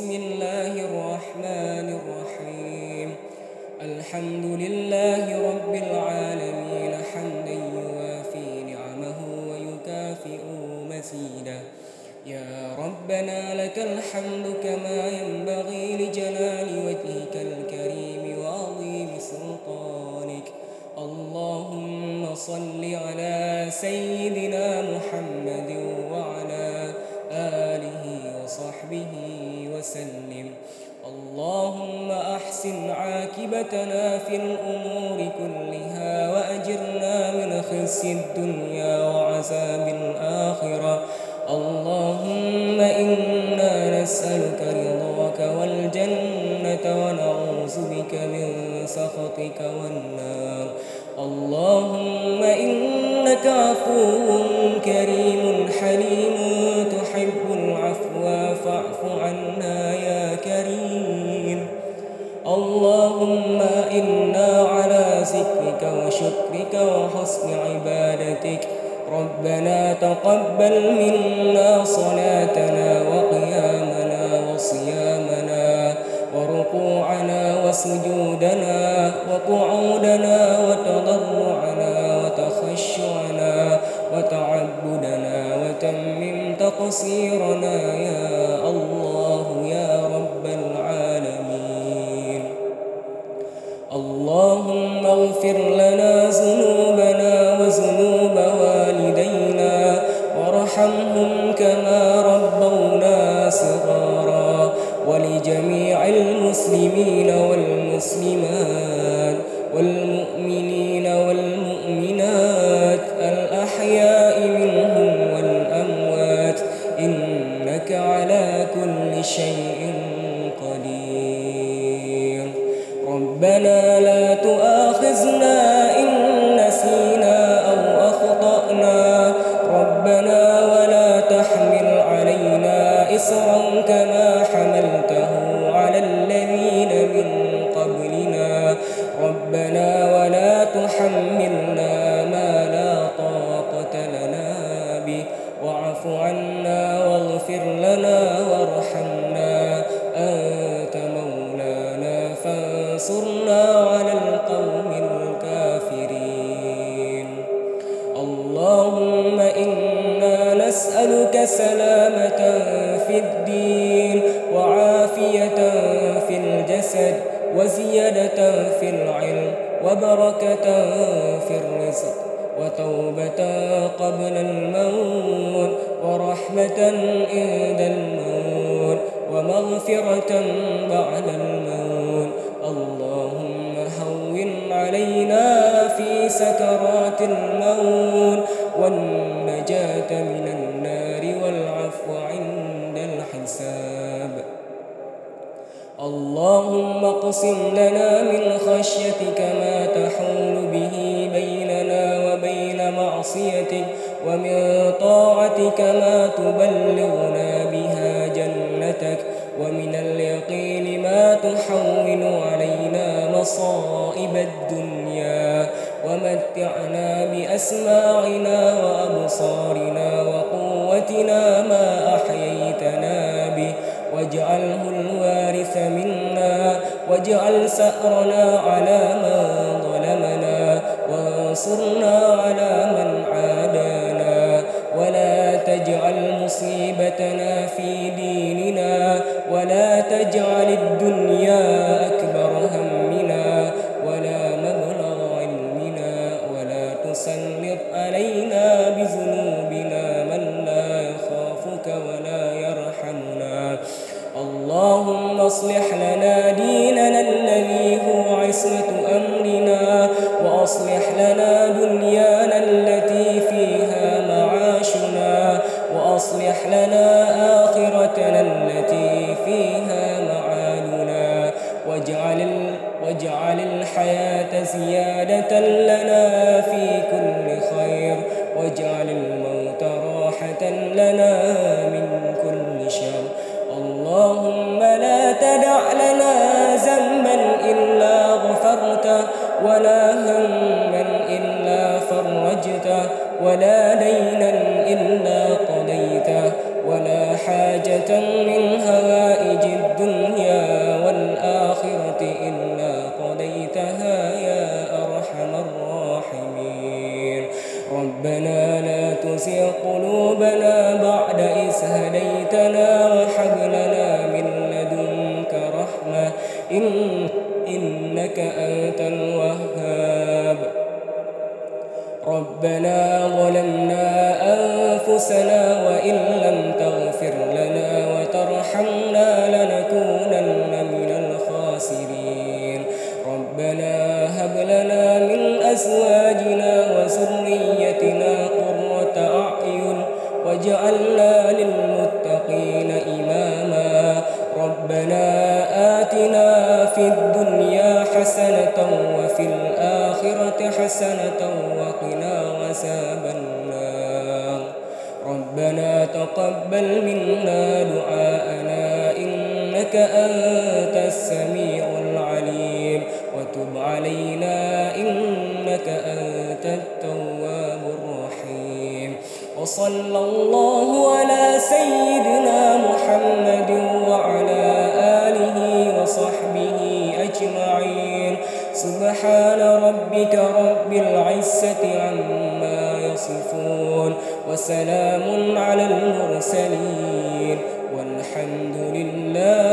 الله الرحمن الرحيم. الحمد لله رب العالمين حمدا يوافي نعمه ويكافئ مزيدا. يا ربنا لك الحمد كما ينبغي لجلال وجهك الكريم وعظيم سلطانك. اللهم صل على سيدنا محمد وعلى آله وصحبه أحسن عاقبتنا في الأمور كلها وأجرنا من خزي الدنيا وعذاب الآخرة. اللهم إنا نسألك رضاك والجنة ونعوذ بك من سخطك والنار. اللهم إنك عفو كريم حليم تحب العفو فاعف عنا إنا على ذكرك وشكرك وحسن عبادتك ربنا تقبل منا صلاتنا وقيامنا وصيامنا وركوعنا وسجودنا وقعودنا وتضرعنا وتخشعنا وتعبدنا وتمم تقصيرنا يا ربونا صغارا ولجميع المسلمين والمسلمات والمؤمنين والمؤمنات الأحياء منهم والأموات إنك على كل شيء قدير ربنا لا تؤاخذنا إن نسينا أو أخطأنا ربنا في العلم وبركة في الرزق وتوبة قبل الموت ورحمة عند الموت ومغفرة بعد الموت. اللهم هون علينا في سكرات الموت اللهم اقسم لنا من خشيتك ما تحول به بيننا وبين معصيتك ومن طاعتك ما تبلغنا بها جنتك ومن اليقين ما تحول علينا مصائب الدنيا ومتعنا بأسماعنا وأبصارنا وقوتنا ما واجعل سأرنا على من ظلمنا وانصرنا على من عادانا. ولا تجعل مصيبتنا في ديننا ولا تجعل الدنيا أكبر همنا ولا مبلغ علمنا ولا تسلط علينا بذنوبنا. وأصلح لنا دنيانا التي فيها معاشنا وأصلح لنا آخرتنا التي فيها معادنا واجعل واجعل الحياة زيادة لنا في كل خير. واجعل الموت راحة لنا من كل شر. اللهم لا تدع لنا ذنبا إلا غفرته ولا هما إلا فرجته ولا ليلا إلا قضيته ولا حاجة من هوائج الدنيا والآخرة إلا قضيتها يا أرحم الراحمين. ربنا لا تسي قلوبنا بعد إذ هديتنا وحب لنا من لدنك رحمة إن واجعلنا للمتقين إماما. ربنا آتنا في الدنيا حسنة وفي الآخرة حسنة وقنا عذاب النار. ربنا تقبل منا دعاءنا إنك أنت السميع العليم. وتب علينا إنك أنت التواب وصلى الله على سيدنا محمد وعلى آله وصحبه أجمعين. سبحان ربك رب العزة عما يصفون وسلام على المرسلين. والحمد لله